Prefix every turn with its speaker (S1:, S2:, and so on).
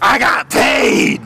S1: I got paid!